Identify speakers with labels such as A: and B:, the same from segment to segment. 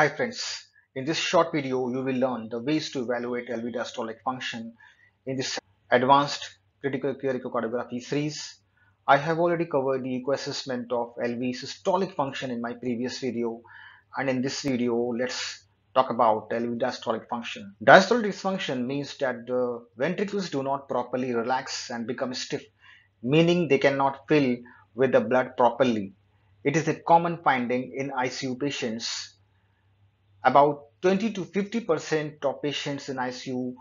A: Hi friends, in this short video you will learn the ways to evaluate LV diastolic function in this advanced critical care echocardiography series. I have already covered the echo assessment of LV systolic function in my previous video and in this video let's talk about LV diastolic function. Diastolic dysfunction means that the ventricles do not properly relax and become stiff meaning they cannot fill with the blood properly. It is a common finding in ICU patients about 20 to 50% of patients in ICU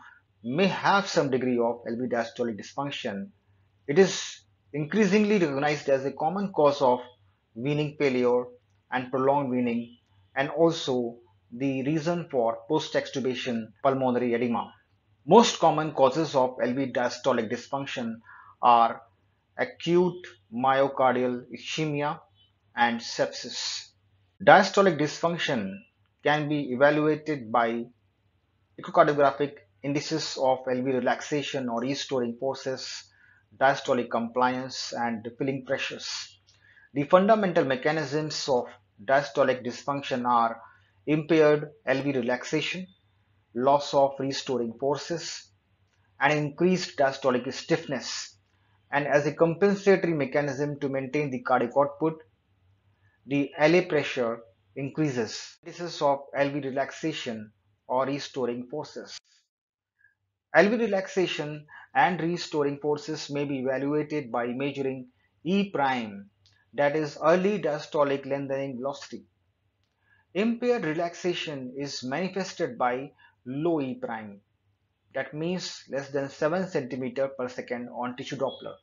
A: may have some degree of LV diastolic dysfunction. It is increasingly recognized as a common cause of weaning failure and prolonged weaning and also the reason for post-extubation pulmonary edema. Most common causes of LV diastolic dysfunction are acute myocardial ischemia and sepsis. Diastolic dysfunction can be evaluated by echocardiographic indices of LV relaxation or restoring forces, diastolic compliance, and filling pressures. The fundamental mechanisms of diastolic dysfunction are impaired LV relaxation, loss of restoring forces, and increased diastolic stiffness. And as a compensatory mechanism to maintain the cardiac output, the LA pressure increases. This of LV relaxation or restoring forces. LV relaxation and restoring forces may be evaluated by measuring E prime that is early diastolic lengthening velocity. Impaired relaxation is manifested by low E prime that means less than 7 cm per second on tissue Doppler.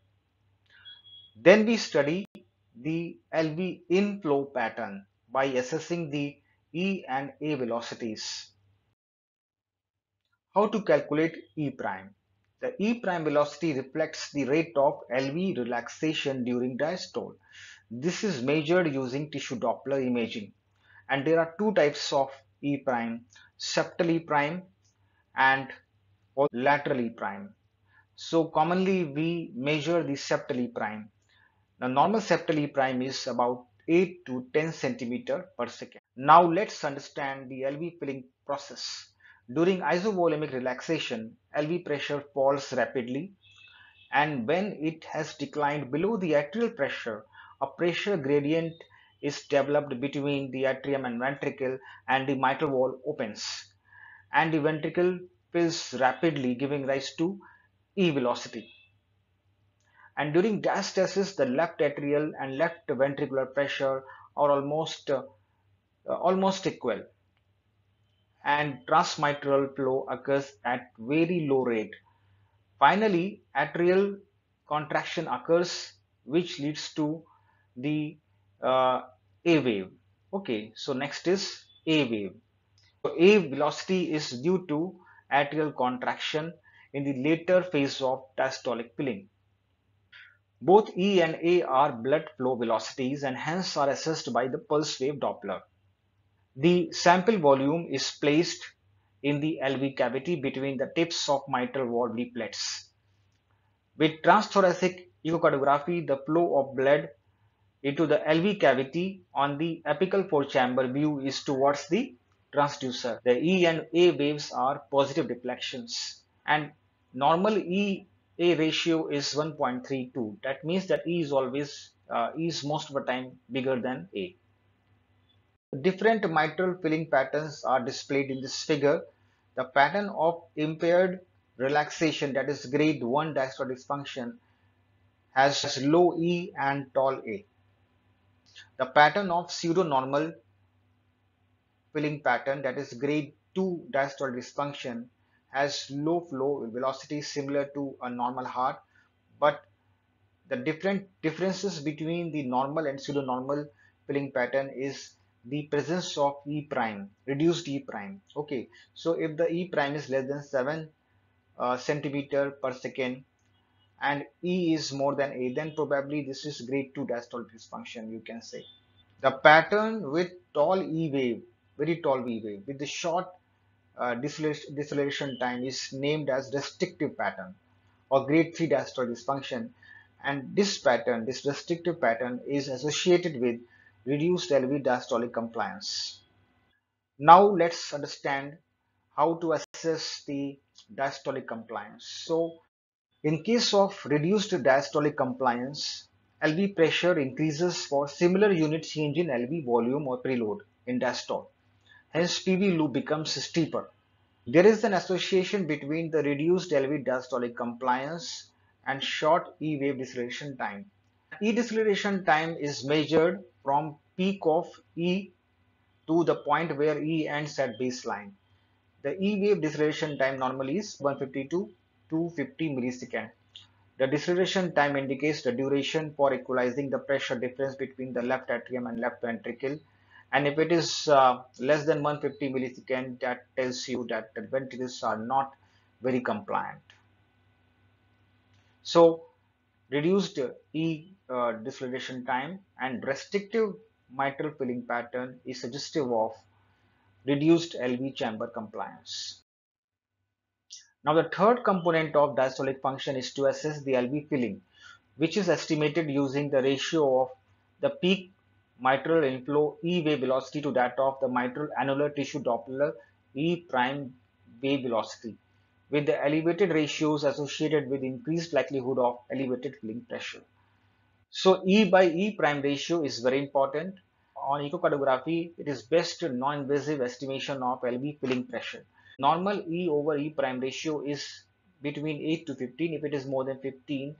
A: Then we study the LV inflow pattern by assessing the E and A velocities. How to calculate E prime? The E prime velocity reflects the rate of LV relaxation during diastole. This is measured using tissue Doppler imaging. And there are two types of E prime, septal E prime and lateral E prime. So commonly we measure the septal E prime. Now normal septal E prime is about 8 to 10 centimeter per second. Now let's understand the LV filling process. During isovolumic relaxation, LV pressure falls rapidly and when it has declined below the atrial pressure, a pressure gradient is developed between the atrium and ventricle and the mitral valve opens and the ventricle fills rapidly giving rise to E velocity and during diastasis the left atrial and left ventricular pressure are almost uh, almost equal. And transmitral flow occurs at very low rate. Finally atrial contraction occurs which leads to the uh, a wave. Okay so next is a wave. So a velocity is due to atrial contraction in the later phase of diastolic filling both E and A are blood flow velocities and hence are assessed by the pulse wave Doppler. The sample volume is placed in the LV cavity between the tips of mitral valve leaflets. With transthoracic echocardiography, the flow of blood into the LV cavity on the apical four chamber view is towards the transducer. The E and A waves are positive deflections and normal E a ratio is 1.32 that means that E is always uh, E is most of the time bigger than A. Different mitral filling patterns are displayed in this figure. The pattern of impaired relaxation that is grade 1 diastolic dysfunction has low E and tall A. The pattern of pseudo-normal filling pattern that is grade 2 diastolic dysfunction has low flow velocity similar to a normal heart but the different differences between the normal and pseudo normal filling pattern is the presence of E prime reduced E prime okay? So if the E prime is less than 7 uh, centimeter per second and E is more than A then probably this is grade 2 diastolic dysfunction you can say. The pattern with tall E wave very tall E wave with the short uh, deceleration time is named as restrictive pattern or grade 3 diastolic dysfunction and this pattern, this restrictive pattern is associated with reduced LV diastolic compliance. Now let's understand how to assess the diastolic compliance. So in case of reduced diastolic compliance, LV pressure increases for similar unit change in LV volume or preload in diastole. Hence PV loop becomes steeper. There is an association between the reduced LV diastolic compliance and short E wave deceleration time. E deceleration time is measured from peak of E to the point where E ends at baseline. The E wave deceleration time normally is 150 to 250 millisecond. The deceleration time indicates the duration for equalizing the pressure difference between the left atrium and left ventricle. And if it is uh, less than 150 millisecond, that tells you that the ventricles are not very compliant. So reduced E uh, time and restrictive mitral filling pattern is suggestive of reduced LV chamber compliance. Now the third component of diastolic function is to assess the LV filling, which is estimated using the ratio of the peak mitral inflow E wave velocity to that of the mitral annular tissue Doppler E prime wave velocity with the elevated ratios associated with increased likelihood of elevated filling pressure. So E by E prime ratio is very important. On echocardiography, it is best non-invasive estimation of LV filling pressure. Normal E over E prime ratio is between 8 to 15. If it is more than 15,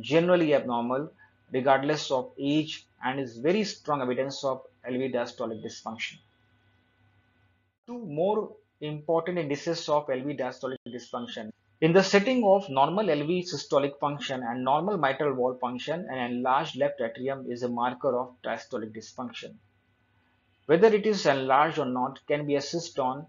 A: generally abnormal regardless of age and is very strong evidence of LV diastolic dysfunction. Two more important indices of LV diastolic dysfunction. In the setting of normal LV systolic function and normal mitral valve function, an enlarged left atrium is a marker of diastolic dysfunction. Whether it is enlarged or not can be assessed on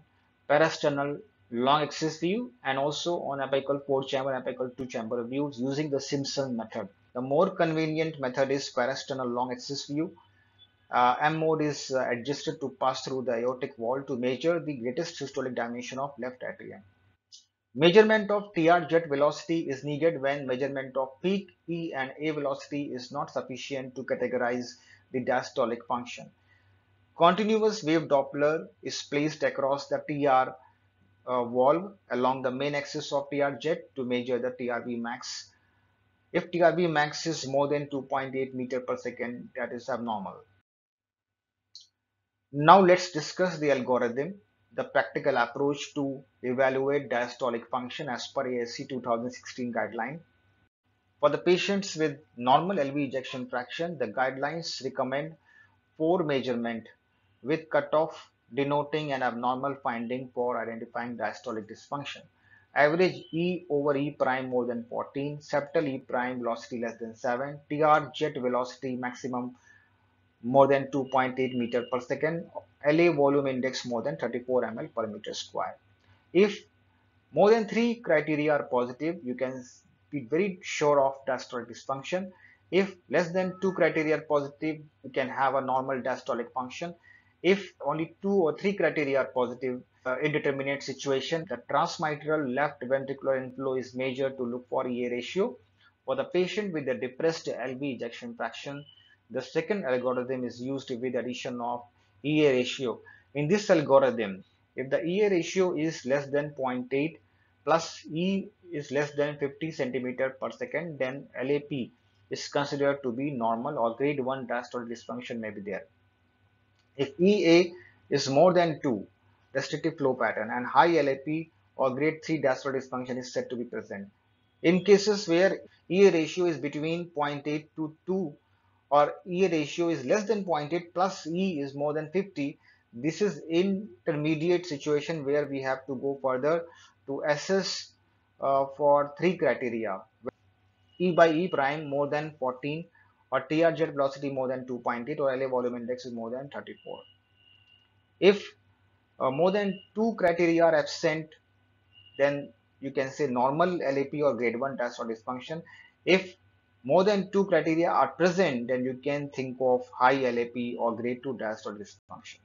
A: parasternal long axis view and also on apical 4 chamber apical 2 chamber views using the Simpson method. The more convenient method is parasternal long axis view uh, M mode is uh, adjusted to pass through the aortic valve to measure the greatest systolic dimension of left atrium. Measurement of TR jet velocity is needed when measurement of peak E and A velocity is not sufficient to categorize the diastolic function. Continuous wave Doppler is placed across the TR uh, valve along the main axis of TR jet to measure the TRV max. If TRV max is more than 2.8 meter per second, that is abnormal. Now let's discuss the algorithm, the practical approach to evaluate diastolic function as per ASE 2016 guideline. For the patients with normal LV ejection fraction, the guidelines recommend four measurement with cutoff denoting an abnormal finding for identifying diastolic dysfunction. Average E over E prime more than 14, septal E prime velocity less than 7, TR jet velocity maximum more than 2.8 meter per second, LA volume index more than 34 ml per meter square. If more than three criteria are positive, you can be very sure of diastolic dysfunction. If less than two criteria are positive, you can have a normal diastolic function. If only two or three criteria are positive, uh, indeterminate situation, the transmitral left ventricular inflow is measured to look for EA ratio. For the patient with the depressed LV ejection fraction, the second algorithm is used with addition of EA ratio. In this algorithm, if the EA ratio is less than 0.8 plus E is less than 50 centimeter per second, then LAP is considered to be normal or grade 1 diastolic dysfunction may be there. If EA is more than 2, restrictive flow pattern and high LAP or grade 3 diastolic dysfunction is said to be present. In cases where EA ratio is between 0.8 to 2 or EA ratio is less than 0.8 plus E is more than 50, this is intermediate situation where we have to go further to assess uh, for three criteria. E by E prime more than 14 or TR jet velocity more than 2.8 or LA volume index is more than 34. If uh, more than two criteria are absent, then you can say normal LAP or grade 1 diastolic dysfunction. If more than two criteria are present, then you can think of high LAP or grade 2 diastolic dysfunction.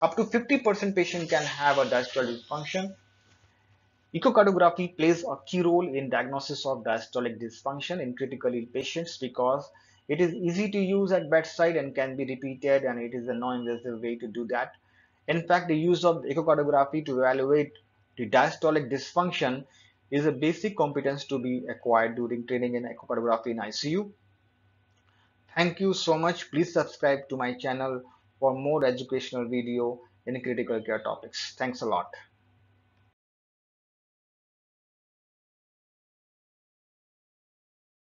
A: Up to 50% patient can have a diastolic dysfunction. Echocardiography plays a key role in diagnosis of diastolic dysfunction in critically ill patients because it is easy to use at bedside and can be repeated and it is a non-invasive way to do that. In fact, the use of echocardiography to evaluate the diastolic dysfunction is a basic competence to be acquired during training in echocardiography in ICU. Thank you so much. Please subscribe to my channel for more educational video in critical care topics. Thanks a lot.